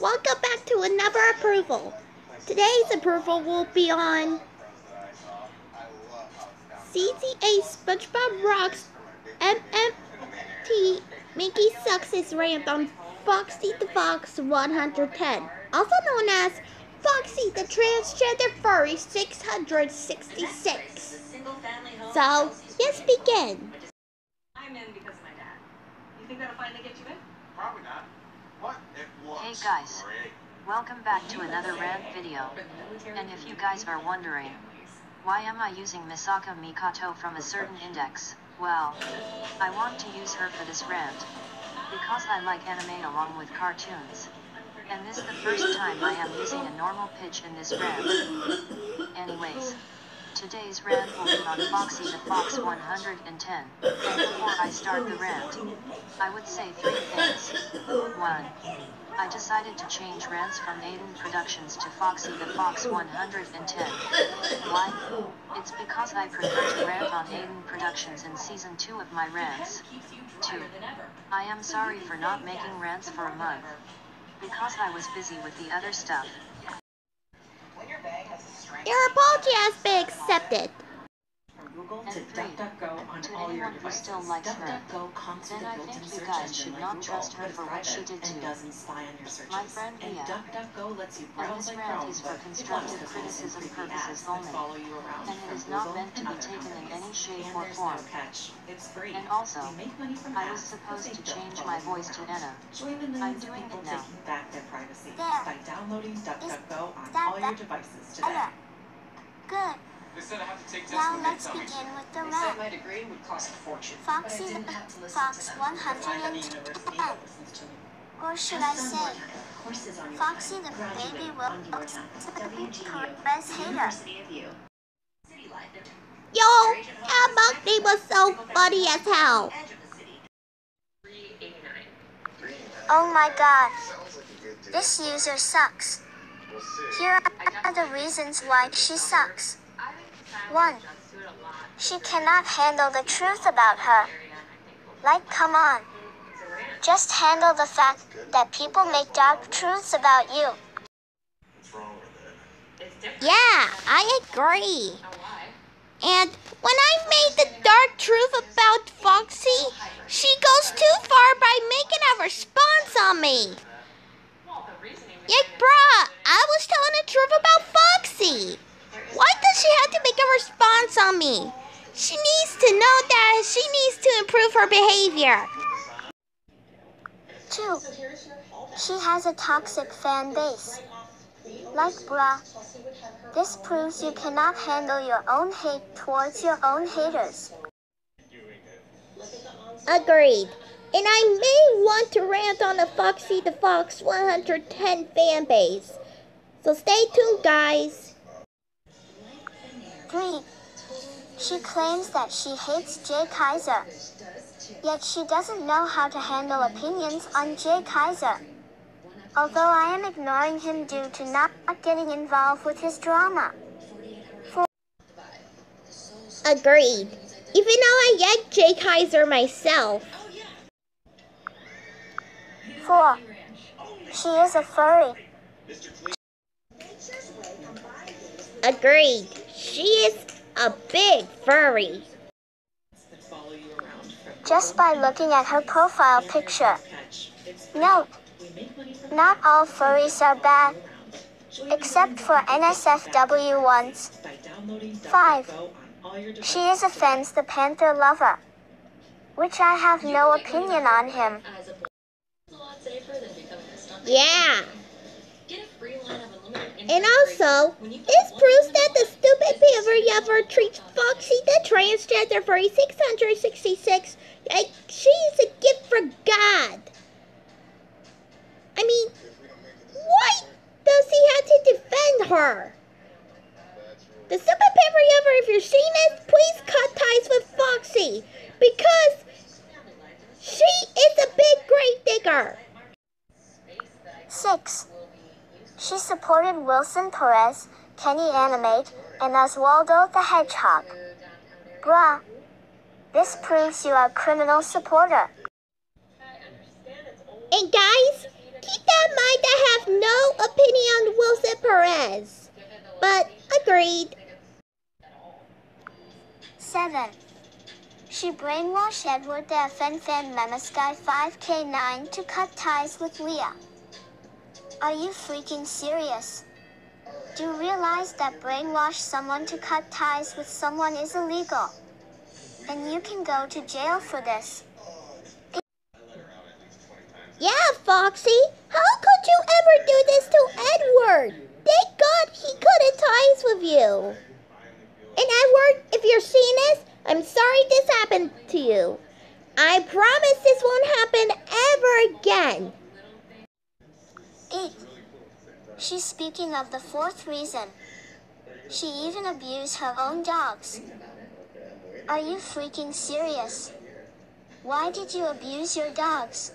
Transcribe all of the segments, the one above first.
Welcome back to another approval. Today's approval will be on CCA SpongeBob Rocks MMT Mickey Sucks is ranked on Foxy the Fox 110, also known as Foxy the Transgender Furry 666. So, let's begin. I'm in because of my dad. You think that'll finally get you in? Probably not. Hey guys. Welcome back to another rant video. And if you guys are wondering, why am I using Misaka Mikoto from a certain index? Well, I want to use her for this rant. Because I like anime along with cartoons. And this the first time I am using a normal pitch in this rant. Anyways, today's rant will be on Foxy the Fox 110. And I start the rant, I would say three things. 1. I decided to change rants from Aiden Productions to Foxy the Fox 110. Why? It's because I prefer to rant on Aiden Productions in season 2 of my rants. 2. I am sorry for not making rants for a month. Because I was busy with the other stuff. Your apology has been accepted. From Google And to three, DuckDuckGo all your anyone who still likes her, then I think you guys should not trust her for what she did and too. doesn't spy on your searches. My friend Mia. DuckDuckGo lets you And browse this like rant Chrome, is for constructive criticism to purposes only. follow you around And it is not meant to be taken in any shape or form. No catch. It's free. And also, we make money from I was supposed to change my voice to. Anna. I'm doing people it now. taking back their privacy by downloading DuckDuckGo on all your devices today. Good. They said I have to take tests Now let's they tell me to. begin with the said my degree would cost a fortune. Foxy but I the didn't have to listen Fox to them. 110. Or should I say, Foxy the baby on your Wilkes, the WGU, hater. University of U. City Life. Yo, Emma, they was so funny as hell. Edge of the city. Oh my god, this user sucks. Here are the reasons why she sucks. 1. She cannot handle the truth about her. Like, come on. Just handle the fact that people make dark truths about you. Yeah, I agree. And when I made the dark truth about Foxy, she goes too far by making a response on me. Like, bruh, I was telling the truth about Foxy. Why does she have to make a response on me? She needs to know that she needs to improve her behavior. 2. She has a toxic fan base. Like, bruh. This proves you cannot handle your own hate towards your own haters. Agreed. And I may want to rant on the Foxy the Fox 110 fan base. So stay tuned, guys. She claims that she hates Jay Kaiser. Yet she doesn't know how to handle opinions on Jay Kaiser. Although I am ignoring him due to not getting involved with his drama. Agreed. Even though I like Jay Kaiser myself. 4. She is a furry. Agreed. She is a big furry. That follow you around from Just by looking at her profile picture. Note, We make money from not all furries are bad, except for NSFW ones. Five. DuckDuckGo on all your devices. She is a Fence the Panther lover, which I have no opinion on him. Yeah. And also, this proves that the panther ever treats Foxy the transgender furry 666 like she's a gift from God. I mean, why does he have to defend her? The stupid panther ever, if you're seeing this, please cut ties with Foxy because she is a big grave digger. 6. She supported Wilson Perez, Kenny Animate, and Oswaldo the Hedgehog. Bruh. This proves you are a criminal supporter. And guys, keep that in mind I have no opinion on Wilson Perez. But agreed. 7. She brainwashed Edward the Fan Fan Memasky 5K9 to cut ties with Leah. Are you freaking serious? Do you realize that brainwash someone to cut ties with someone is illegal? And you can go to jail for this. Yeah, Foxy. How could you ever do this to Edward? Thank God he couldn't ties with you. And Edward, if you're seeing this, I'm sorry this happened to you. I promise this won't happen ever again. 8. She's speaking of the fourth reason. She even abused her own dogs. Are you freaking serious? Why did you abuse your dogs?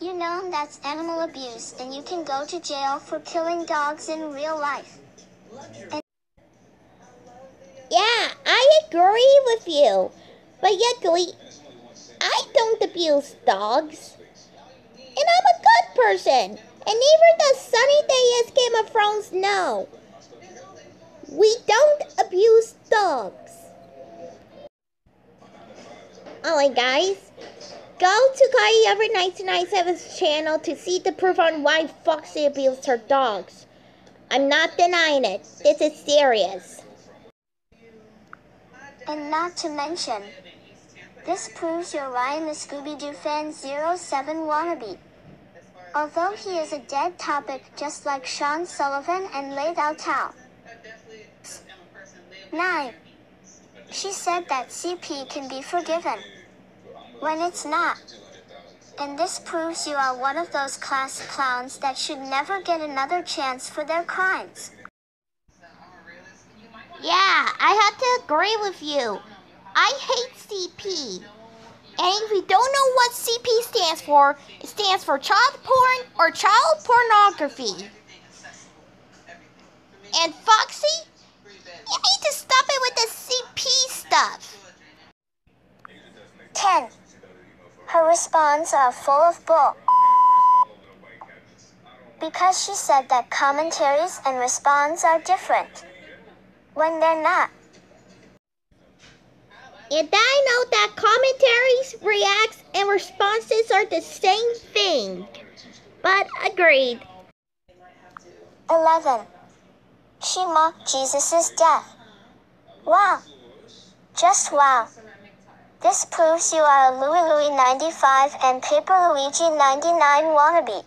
You know that's animal abuse and you can go to jail for killing dogs in real life. And Yeah, I agree with you. But luckily, I don't abuse dogs. And I'm a good person. And even the Sunny Day Game of Thrones know. We don't abuse dogs. Alright guys, go to Kai Ever 1997's channel to see the proof on why Foxy abused her dogs. I'm not denying it. This is serious. And not to mention, this proves you're Ryan the Scooby Doo fan 07 wannabe. Although he is a dead topic just like Sean Sullivan and Lei Dao Tao. 9. She said that CP can be forgiven. When it's not. And this proves you are one of those class clowns that should never get another chance for their crimes. Yeah, I have to agree with you. I hate CP. And if you don't know what CP stands for, it stands for child porn or child pornography. And Foxy, you need to stop it with the CP stuff. 10. Her responses are full of bull. Because she said that commentaries and response are different. When they're not. And I know that commentaries, reacts, and responses are the same thing. But agreed. 11. She mocked Jesus' death. Wow. Just wow. This proves you are a Louie Louie 95 and Paper Luigi 99 wannabe.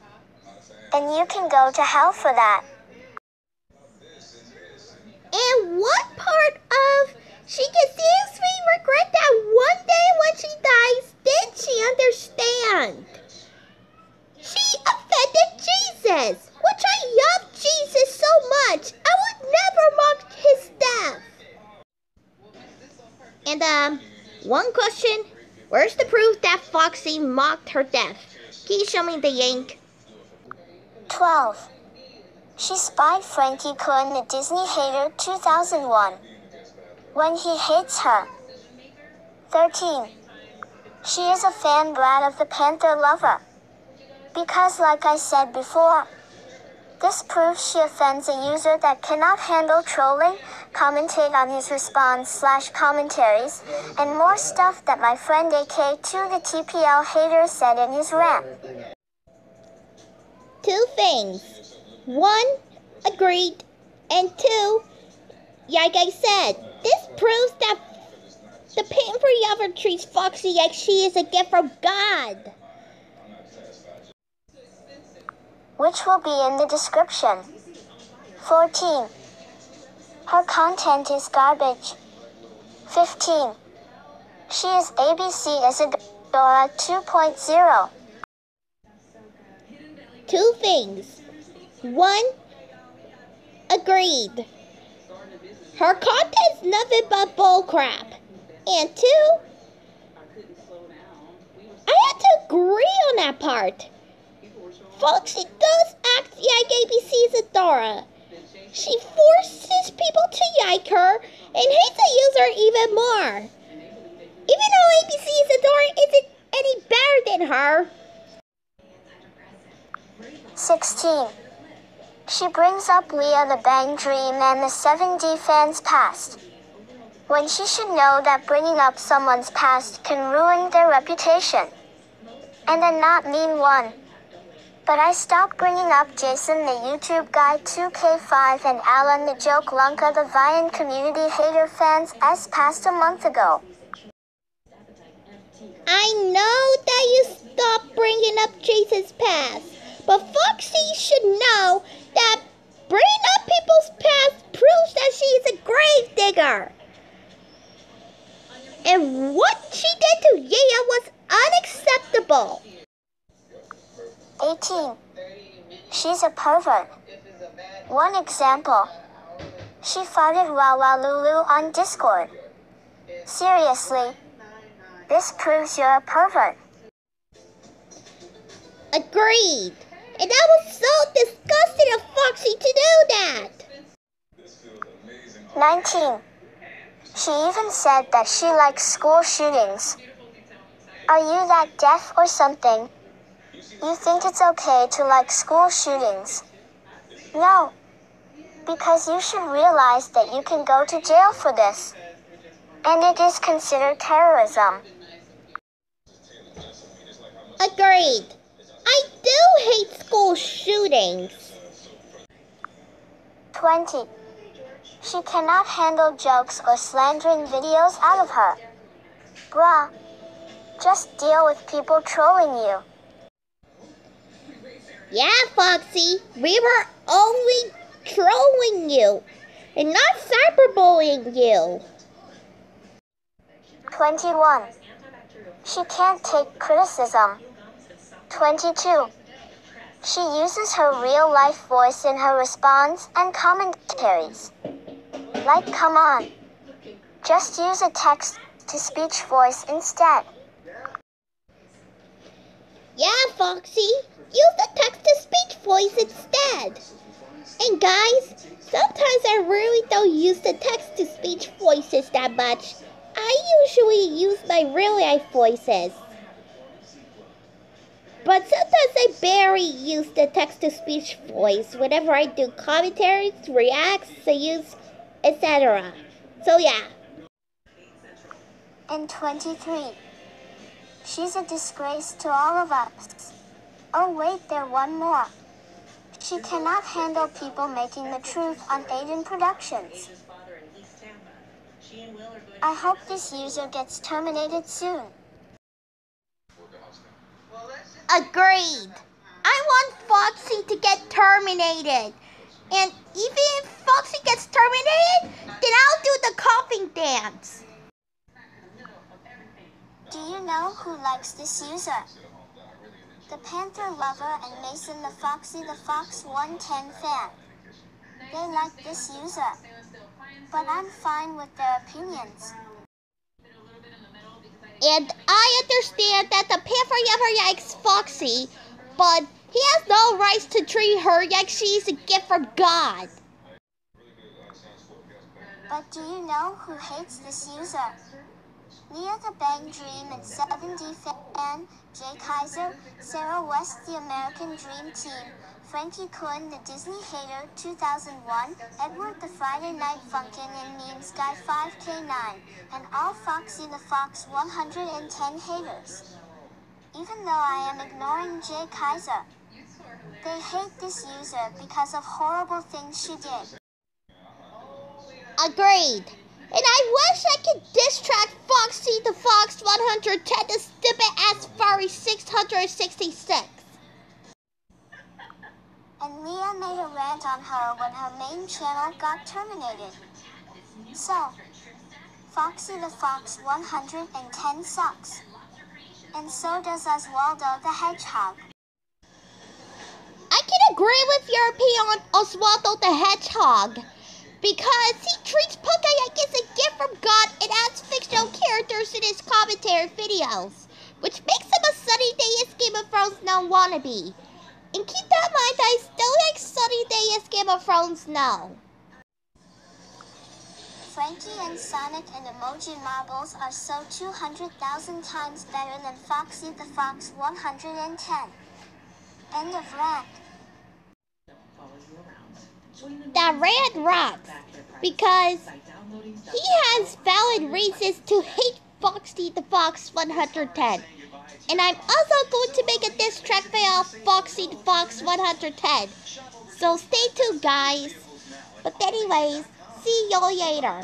And you can go to hell for that. And what part of she continuously regret that one day when she dies did she understand? She offended Jesus, which I love Jesus so much. I would never mock his death. And um, one question: Where's the proof that mocked her death? You show me the yank? 12. She spied Frankie Cohen, the Disney hater 2001. When he hates her. 13. She is a fan brat of the Panther lover. Because, like I said before, this proves she offends a user that cannot handle trolling, commentate on his response slash commentaries, and more stuff that my friend AK2 the TPL hater said in his rant. two things. One, agreed, and two, like I said, this proves that the Panther Lover treats Foxy like she is a gift from God. Which will be in the description. 14. Her content is garbage. 15. She is ABC Isadora 2.0. Two things. One, agreed. Her content's nothing but bullcrap. And two, I have to agree on that part. Foxy does act like ABC's Adora. She forces people to like her and hates the user even more. Even though ABC's Adora isn't any better than her. 16. She brings up Leah the Bang Dream and the 7D fans' past. When she should know that bringing up someone's past can ruin their reputation. And a not mean one. But I stopped bringing up Jason the YouTube guy 2K5 and Alan the joke Lunka the Vian community hater fans as past a month ago. I know that you stopped bringing up Jason's past, but Foxy should know that bringing up people's past proves that she is a grave digger. And what she did to Yaya was unacceptable. 18. She's a pervert. One example. She farted Wawa Lulu on Discord. Seriously. This proves you're a pervert. Agreed. And that was so disgusting of Foxy to do that. 19. She even said that she likes school shootings. Are you that deaf or something? You think it's okay to like school shootings? No. Because you should realize that you can go to jail for this. And it is considered terrorism. Agreed. I do hate school shootings. 20. She cannot handle jokes or slandering videos out of her. Bruh. Just deal with people trolling you. Yeah, Foxy, we were only trolling you and not cyberbullying you. 21. She can't take criticism. 22. She uses her real life voice in her response and commentaries. Like, come on. Just use a text to speech voice instead. Yeah, Foxy, use the text to speech voice instead. And guys, sometimes I really don't use the text to speech voices that much. I usually use my real life voices. But sometimes I barely use the text to speech voice whenever I do commentaries, reacts, use, etc. So yeah. And 23. She's a disgrace to all of us. Oh wait, there one more. She cannot handle people making the truth on Aiden Productions. I hope this user gets terminated soon. Agreed. I want Foxy to get terminated. And even if Foxy gets terminated, then I'll do the coughing dance. Do you know who likes this user? The Panther lover and Mason the Foxy the Fox 110 fan. They like this user. But I'm fine with their opinions. And I understand that the Panther lover likes Foxy, but he has no rights to treat her like she's a gift from God. But do you know who hates this user? Leah the Bang Dream and 7D fan, Jay Kaiser, Sarah West the American Dream Team, Frankie Cohen the Disney Hater 2001, Edward the Friday Night Funkin' and Memes Guy 5K9, and all Foxy the Fox 110 haters. Even though I am ignoring Jay Kaiser, they hate this user because of horrible things she did. Agreed. And I wish I could diss track Foxy the Fox 110 the stupid ass furry 666. And Mia made a rant on her when her main channel got terminated. So, Foxy the Fox 110 sucks. And so does Oswaldo the Hedgehog. I can agree with your opinion on Oswaldo the Hedgehog. Because he treats Puka like it's a gift from God and adds fictional characters in his commentary videos. Which makes him a Sunny Day is Game of Thrones wannabe. And keep that in mind, I still like Sunny Day is Game of Thrones now. Frankie and Sonic and Emoji Marbles are so 200,000 times better than Foxy the Fox 110. End of rant. That Rand rocks because he has valid reasons to hate Foxy the Fox 110. And I'm also going to make a diss track for Foxy the Fox 110. So stay tuned, guys. But anyways, see y'all later.